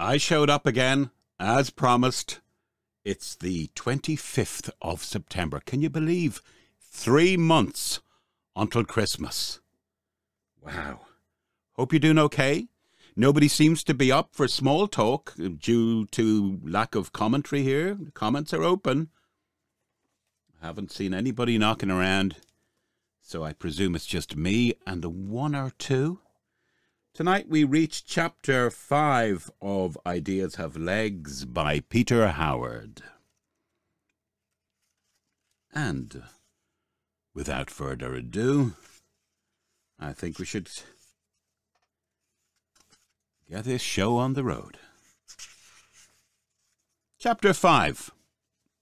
I showed up again, as promised. It's the 25th of September. Can you believe? Three months until Christmas. Wow. Hope you're doing okay. Nobody seems to be up for small talk due to lack of commentary here. The comments are open. I haven't seen anybody knocking around, so I presume it's just me and the one or two. Tonight we reach chapter 5 of Ideas Have Legs by Peter Howard. And without further ado, I think we should get this show on the road. Chapter 5.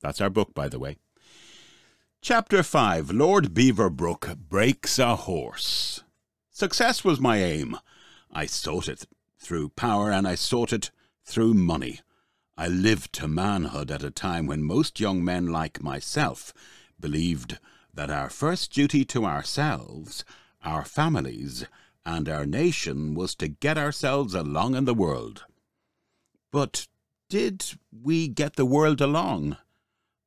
That's our book, by the way. Chapter 5 Lord Beaverbrook Breaks a Horse. Success was my aim. I sought it through power and I sought it through money. I lived to manhood at a time when most young men like myself believed that our first duty to ourselves, our families, and our nation was to get ourselves along in the world. But did we get the world along?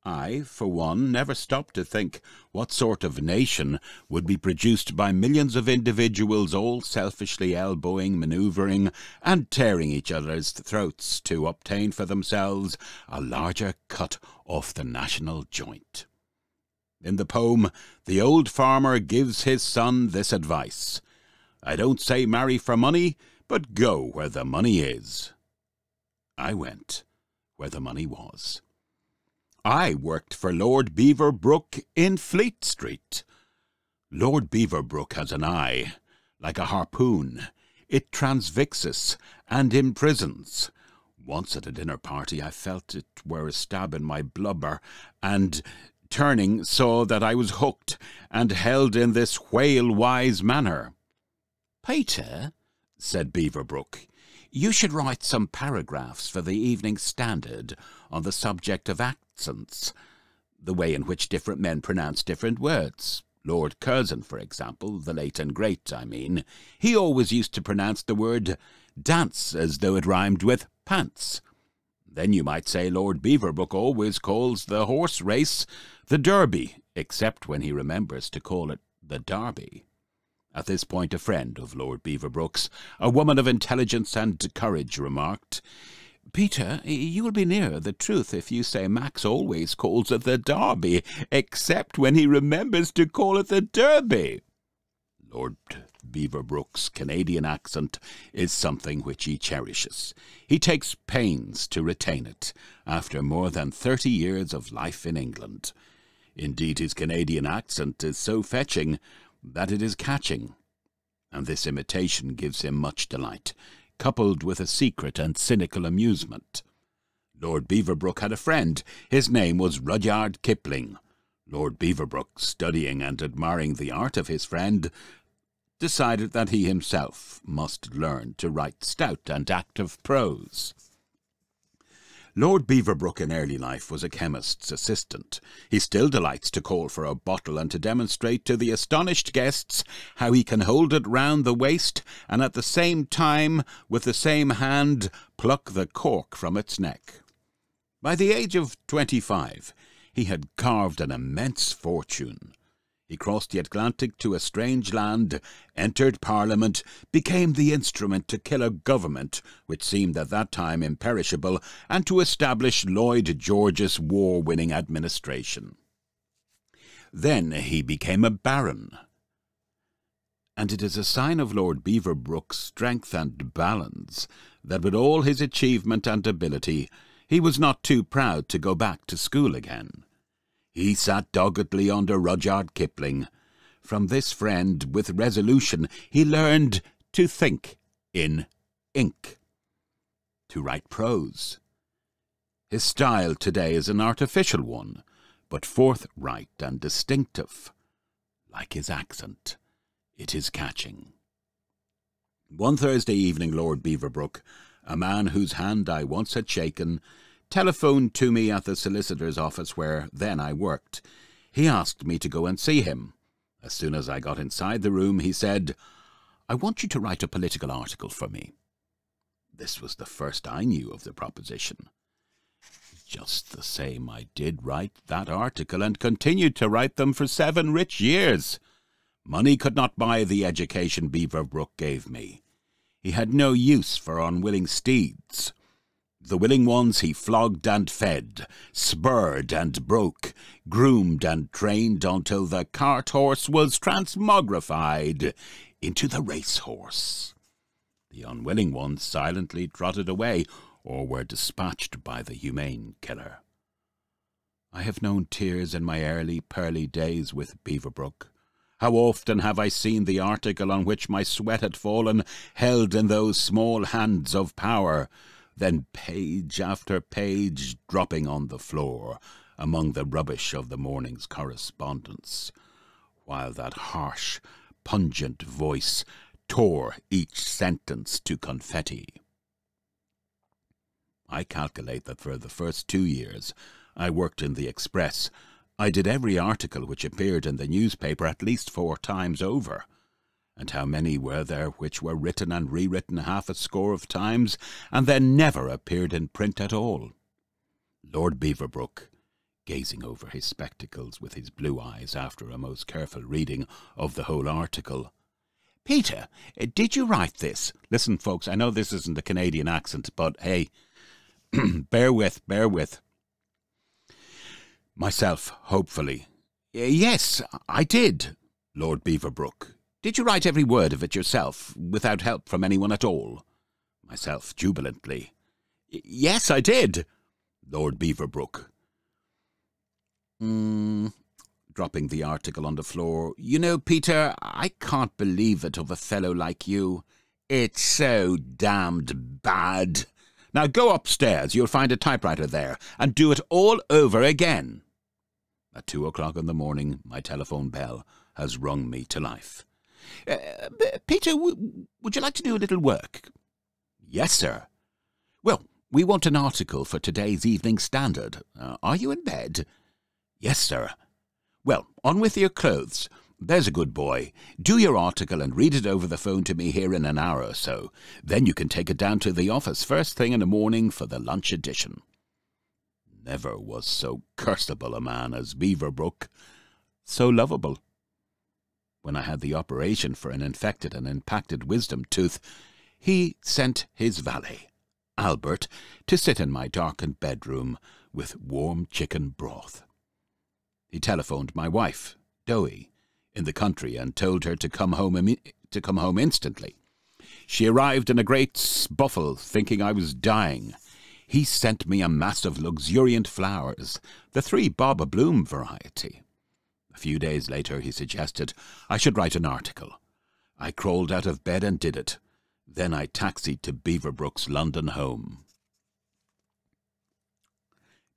I, for one, never stopped to think what sort of nation would be produced by millions of individuals all selfishly elbowing, manoeuvring, and tearing each other's throats to obtain for themselves a larger cut off the national joint. In the poem, the old farmer gives his son this advice I don't say marry for money, but go where the money is. I went where the money was. I worked for Lord Beaverbrook in Fleet Street. Lord Beaverbrook has an eye, like a harpoon. It transfixes and imprisons. Once at a dinner party, I felt it were a stab in my blubber, and turning, saw that I was hooked and held in this whale-wise manner. Peter, said Beaverbrook, you should write some paragraphs for the Evening Standard on the subject of accents, the way in which different men pronounce different words. Lord Curzon, for example, the late and great, I mean, he always used to pronounce the word dance as though it rhymed with pants. Then you might say Lord Beaverbrook always calls the horse race the Derby, except when he remembers to call it the Derby. At this point, a friend of Lord Beaverbrook's, a woman of intelligence and courage, remarked, Peter, you will be nearer the truth if you say Max always calls it the Derby, except when he remembers to call it the Derby. Lord Beaverbrook's Canadian accent is something which he cherishes. He takes pains to retain it after more than thirty years of life in England. Indeed, his Canadian accent is so fetching that it is catching, and this imitation gives him much delight, coupled with a secret and cynical amusement. Lord Beaverbrook had a friend. His name was Rudyard Kipling. Lord Beaverbrook, studying and admiring the art of his friend, decided that he himself must learn to write stout and active prose. Lord Beaverbrook in early life was a chemist's assistant. He still delights to call for a bottle and to demonstrate to the astonished guests how he can hold it round the waist and at the same time, with the same hand, pluck the cork from its neck. By the age of twenty-five, he had carved an immense fortune. He crossed the Atlantic to a strange land, entered Parliament, became the instrument to kill a government which seemed at that time imperishable, and to establish Lloyd George's war-winning administration. Then he became a baron, and it is a sign of Lord Beaverbrook's strength and balance that with all his achievement and ability he was not too proud to go back to school again. He sat doggedly under Rudyard Kipling. From this friend, with resolution, he learned to think in ink, to write prose. His style today is an artificial one, but forthright and distinctive. Like his accent, it is catching. One Thursday evening, Lord Beaverbrook, a man whose hand I once had shaken, telephoned to me at the solicitor's office where then I worked. He asked me to go and see him. As soon as I got inside the room, he said, I want you to write a political article for me. This was the first I knew of the proposition. Just the same, I did write that article and continued to write them for seven rich years. Money could not buy the education Beaverbrook gave me. He had no use for unwilling steeds. The willing ones he flogged and fed, spurred and broke, groomed and trained until the cart horse was transmogrified into the racehorse. The unwilling ones silently trotted away or were dispatched by the humane killer. I have known tears in my early pearly days with Beaverbrook. How often have I seen the article on which my sweat had fallen held in those small hands of power, then page after page dropping on the floor among the rubbish of the morning's correspondence, while that harsh, pungent voice tore each sentence to confetti. I calculate that for the first two years I worked in the Express, I did every article which appeared in the newspaper at least four times over. And how many were there which were written and rewritten half a score of times, and then never appeared in print at all? Lord Beaverbrook, gazing over his spectacles with his blue eyes after a most careful reading of the whole article, Peter, did you write this? Listen, folks, I know this isn't a Canadian accent, but hey, bear with, bear with. Myself, hopefully. Yes, I did, Lord Beaverbrook. Did you write every word of it yourself, without help from anyone at all? Myself, jubilantly. Yes, I did, Lord Beaverbrook. Mm, dropping the article on the floor. You know, Peter, I can't believe it of a fellow like you. It's so damned bad. Now go upstairs, you'll find a typewriter there, and do it all over again. At two o'clock in the morning, my telephone bell has rung me to life. Uh, Peter, would you like to do a little work? Yes, sir. Well, we want an article for today's Evening Standard. Uh, are you in bed? Yes, sir. Well, on with your clothes. There's a good boy. Do your article and read it over the phone to me here in an hour or so. Then you can take it down to the office first thing in the morning for the lunch edition. Never was so curseable a man as Beaverbrook. So lovable. When I had the operation for an infected and impacted wisdom tooth, he sent his valet, Albert, to sit in my darkened bedroom with warm chicken broth. He telephoned my wife, Doey, in the country and told her to come home to come home instantly. She arrived in a great sbuffle, thinking I was dying. He sent me a mass of luxuriant flowers, the three Bob Bloom variety. A few days later, he suggested I should write an article. I crawled out of bed and did it. Then I taxied to Beaverbrook's London home.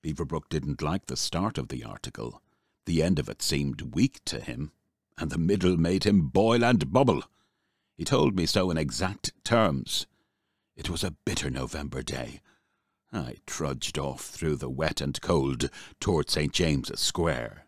Beaverbrook didn't like the start of the article. The end of it seemed weak to him and the middle made him boil and bubble. He told me so in exact terms. It was a bitter November day. I trudged off through the wet and cold toward St. James's Square.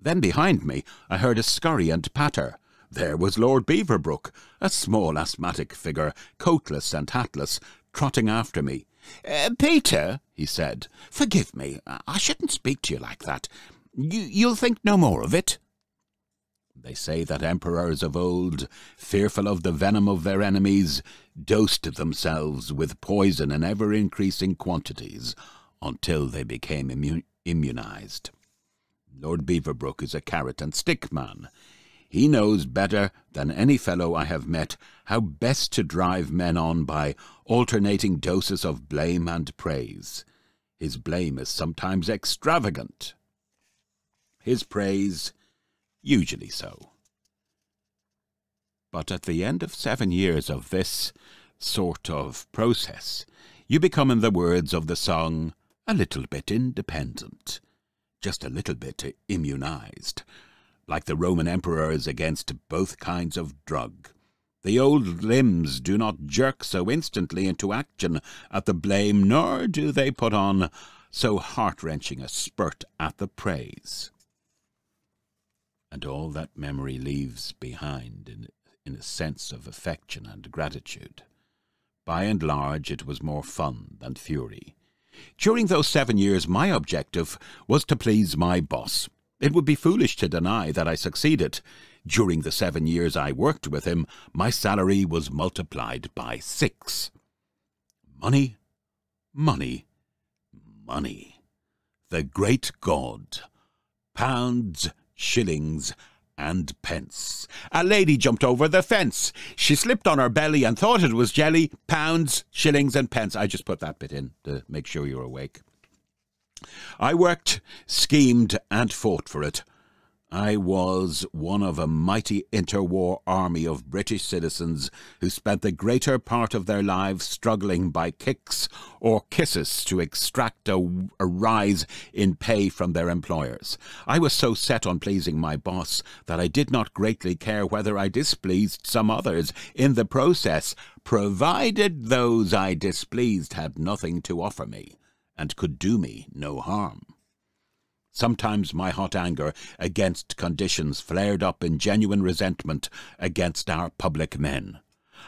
Then behind me I heard a scurry and patter. There was Lord Beaverbrook, a small asthmatic figure, coatless and hatless, trotting after me. Uh, Peter, he said, forgive me. I shouldn't speak to you like that. You, you'll think no more of it. They say that emperors of old, fearful of the venom of their enemies, dosed themselves with poison in ever increasing quantities until they became immu immunized. Lord Beaverbrook is a carrot and stick man. He knows better than any fellow I have met how best to drive men on by alternating doses of blame and praise. His blame is sometimes extravagant. His praise usually so. But at the end of seven years of this sort of process, you become, in the words of the song, a little bit independent, just a little bit immunized, like the Roman emperors against both kinds of drug. The old limbs do not jerk so instantly into action at the blame, nor do they put on so heart-wrenching a spurt at the praise and all that memory leaves behind in, in a sense of affection and gratitude. By and large, it was more fun than fury. During those seven years, my objective was to please my boss. It would be foolish to deny that I succeeded. During the seven years I worked with him, my salary was multiplied by six. Money, money, money. The great God. Pounds, shillings, and pence. A lady jumped over the fence. She slipped on her belly and thought it was jelly, pounds, shillings, and pence. I just put that bit in to make sure you're awake. I worked, schemed, and fought for it. I was one of a mighty interwar army of British citizens who spent the greater part of their lives struggling by kicks or kisses to extract a, a, rise in pay from their employers. I was so set on pleasing my boss that I did not greatly care whether I displeased some others in the process, provided those I displeased had nothing to offer me and could do me no harm. Sometimes my hot anger against conditions flared up in genuine resentment against our public men.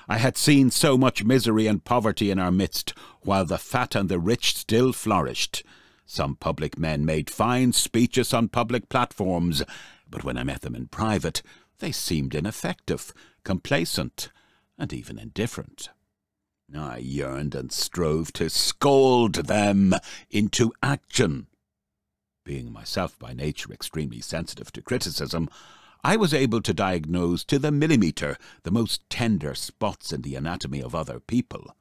I had seen so much misery and poverty in our midst, while the fat and the rich still flourished. Some public men made fine speeches on public platforms, but when I met them in private, they seemed ineffective, complacent, and even indifferent. I yearned and strove to scold them into action. Being myself by nature extremely sensitive to criticism, I was able to diagnose to the millimetre the most tender spots in the anatomy of other people.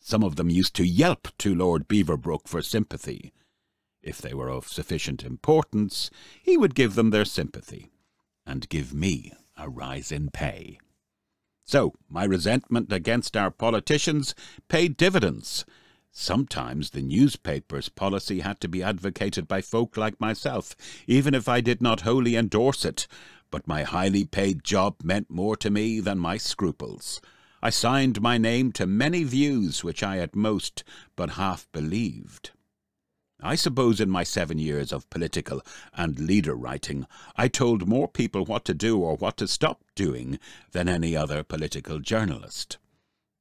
Some of them used to yelp to Lord Beaverbrook for sympathy. If they were of sufficient importance, he would give them their sympathy, and give me a rise in pay. So my resentment against our politicians paid dividends. Sometimes the newspaper's policy had to be advocated by folk like myself, even if I did not wholly endorse it, but my highly paid job meant more to me than my scruples. I signed my name to many views which I at most but half believed. I suppose in my seven years of political and leader writing, I told more people what to do or what to stop doing than any other political journalist.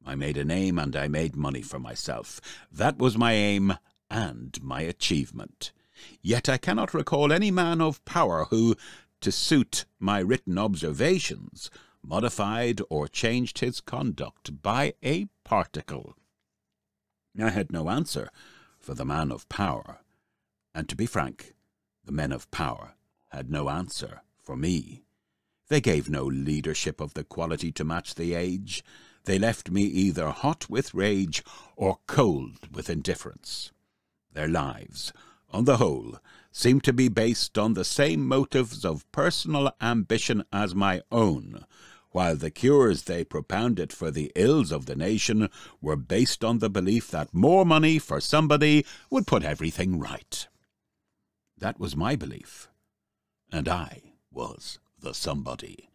I made a name and I made money for myself. That was my aim and my achievement. Yet I cannot recall any man of power who, to suit my written observations, modified or changed his conduct by a particle. I had no answer for the man of power. And to be frank, the men of power had no answer for me. They gave no leadership of the quality to match the age. They left me either hot with rage or cold with indifference. Their lives, on the whole, seemed to be based on the same motives of personal ambition as my own, while the cures they propounded for the ills of the nation were based on the belief that more money for somebody would put everything right. That was my belief, and I was the somebody.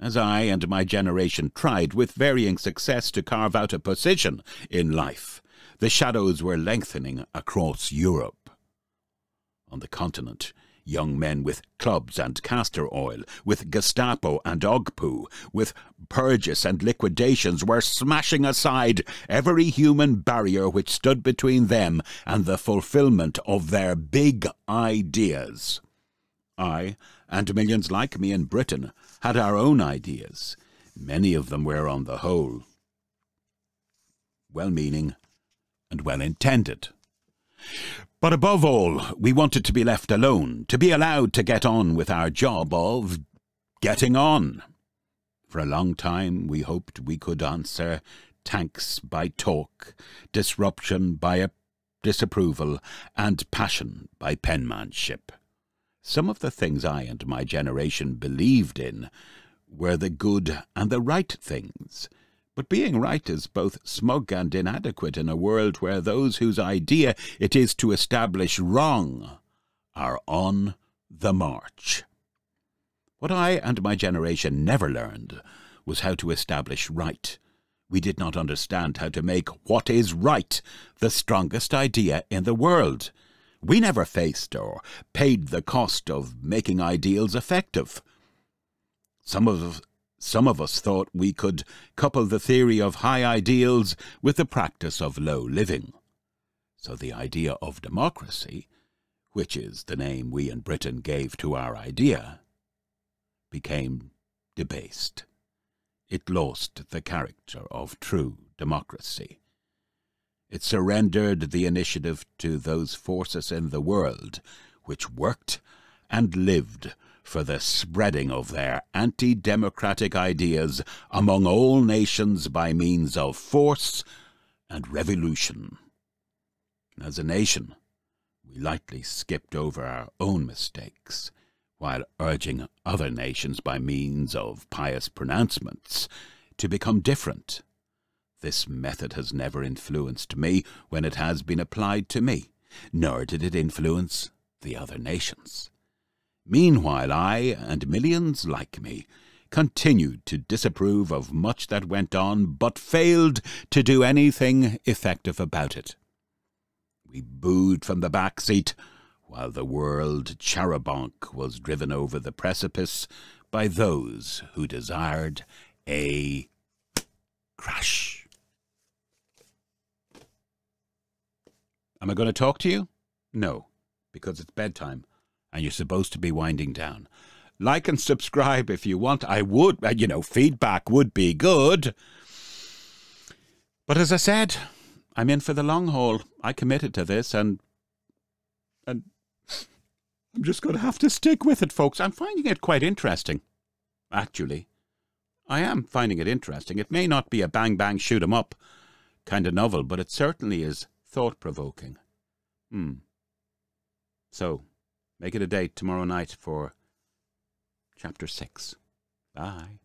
As I and my generation tried with varying success to carve out a position in life, the shadows were lengthening across Europe. On the continent, young men with clubs and castor oil, with Gestapo and Ogpu, with purges and liquidations were smashing aside every human barrier which stood between them and the fulfillment of their big ideas. I, and millions like me in Britain, had our own ideas. Many of them were, on the whole, well meaning and well intended. But above all, we wanted to be left alone, to be allowed to get on with our job of getting on. For a long time we hoped we could answer tanks by talk, disruption by disapproval, and passion by penmanship. Some of the things I and my generation believed in were the good and the right things, but being right is both smug and inadequate in a world where those whose idea it is to establish wrong are on the march. What I and my generation never learned was how to establish right. We did not understand how to make what is right the strongest idea in the world. We never faced or paid the cost of making ideals effective. Some of Some of us thought we could couple the theory of high ideals with the practice of low living. So the idea of democracy, which is the name we in Britain gave to our idea, became debased. It lost the character of true democracy. It surrendered the initiative to those forces in the world which worked and lived for the spreading of their anti-democratic ideas among all nations by means of force and revolution. As a nation, we lightly skipped over our own mistakes, while urging other nations by means of pious pronouncements to become different. This method has never influenced me when it has been applied to me, nor did it influence the other nations. Meanwhile, I, and millions like me, continued to disapprove of much that went on, but failed to do anything effective about it. We booed from the back seat, while the world charabanc was driven over the precipice by those who desired a crash. Am I going to talk to you? No, because it's bedtime and you're supposed to be winding down. Like and subscribe if you want. I would, uh, you know, feedback would be good. But as I said, I'm in for the long haul. I committed to this and and I'm just going to have to stick with it, folks. I'm finding it quite interesting. Actually, I am finding it interesting. It may not be a bang bang shoot 'em up kind of novel, but it certainly is thought provoking. Hmm. So, Make it a date tomorrow night for chapter 6. Bye.